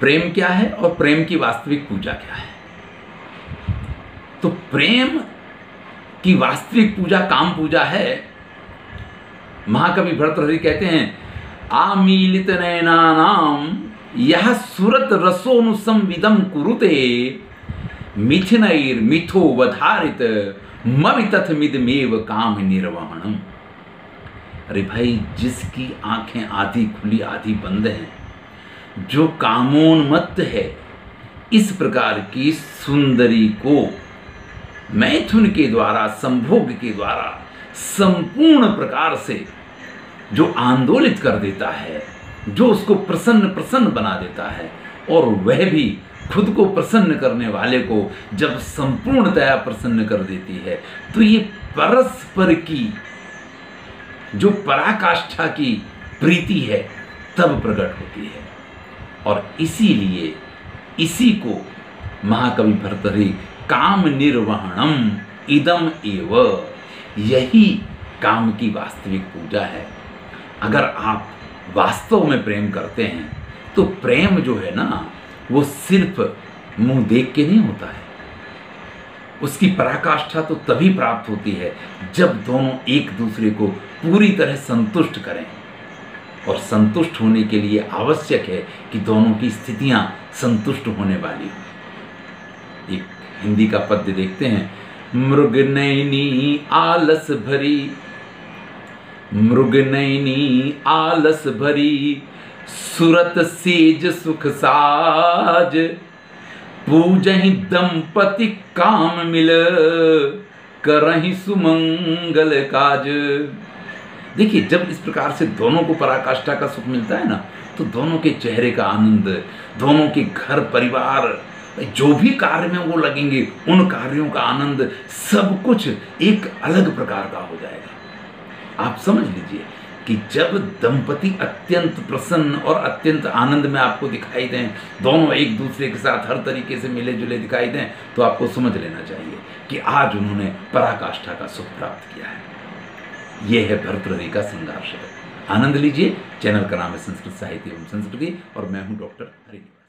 प्रेम क्या है और प्रेम की वास्तविक पूजा क्या है? तो प्रेम की वास्तविक पूजा, काम पूजा है। महाकवि भरतहरि कहते हैं, आमीलित नैनानाम यह सुरत रसोनुसंविदम कुरुते, मिथुनैर मिथो वधारित, मवितथ मिदमेव काम निर्वहणम। अरे भाई, जिसकी आँखें आधी खुली, आधी बंद हैं जो कामोन्मत्त है, इस प्रकार की सुंदरी को मैथुन के द्वारा, संभोग के द्वारा संपूर्ण प्रकार से जो आंदोलित कर देता है, जो उसको प्रसन्न प्रसन्न बना देता है, और वह भी खुद को प्रसन्न करने वाले को जब संपूर्णतया प्रसन्न कर देती है तो ये परस्पर की जो पराकाष्ठा की प्रीति है, तब प्रकट होती है। और इसीलिए इसी को महाकवि भरतहरि काम निर्वहणम इदम एव। यही काम की वास्तविक पूजा है। अगर आप वास्तव में प्रेम करते हैं तो प्रेम जो है ना, वो सिर्फ़ मुँह देख के नहीं होता है। उसकी पराकाष्ठा तो तभी प्राप्त होती है जब दोनों एक दूसरे को पूरी तरह संतुष्ट करें। और संतुष्ट होने के लिए आवश्यक है कि दोनों की स्थितियाँ संतुष्ट होने वाली हो। एक हिंदी का पद्य देखते हैं। मृग नैनी आलस भरी, मृग नैनी आलस भरी, सुरत सेज सुख साज, पूजहि दंपति काम मिल, करही सुमंगल काज। देखिए, जब इस प्रकार से दोनों को पराकाष्ठा का सुख मिलता है ना तो दोनों के चेहरे का आनंद, दोनों के घर, परिवार, जो भी कार्य में वो लगेंगे, उन कार्यों का आनंद सब कुछ एक अलग प्रकार का हो जाएगा। आप समझ लीजिए कि जब दंपति अत्यंत प्रसन्न और अत्यंत आनंद में आपको दिखाई दें, दोनों एक दूसरे के साथ हर तरीके से मिले जुले दिखाई दें तो आपको समझ लेना चाहिए कि आज उन्होंने पराकाष्ठा का सुख प्राप्त किया है। यह है भरतरी का संघर्ष। आनंद लीजिए, चैनल का नाम है संस्कृत साहित्य एवं संस्कृति, और मैं हूँ डॉक्टर हरिनिवास